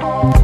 Bye.